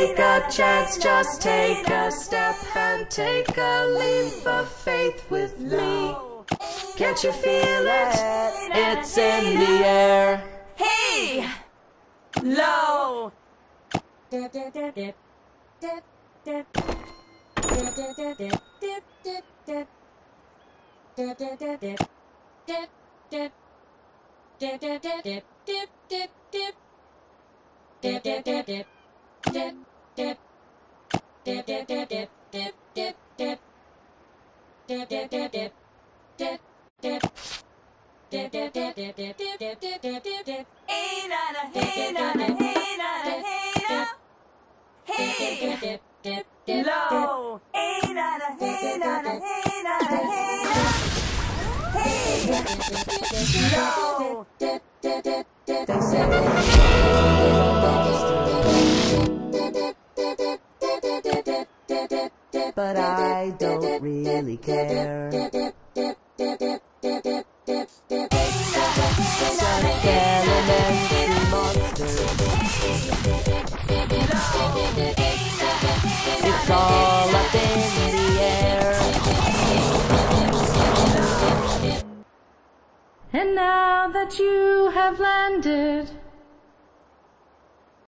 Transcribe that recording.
take a chance, just take a step and take a leap of faith with me. Can't you feel it? It's in the air. Hey! Low! Hey nana, hey nana, hey nana, hey na. Hey! Low! Hey nana, hey hey nana, hey. Hey! Low! But I don't really care. Monsters. It's all up in the air. And now that you have landed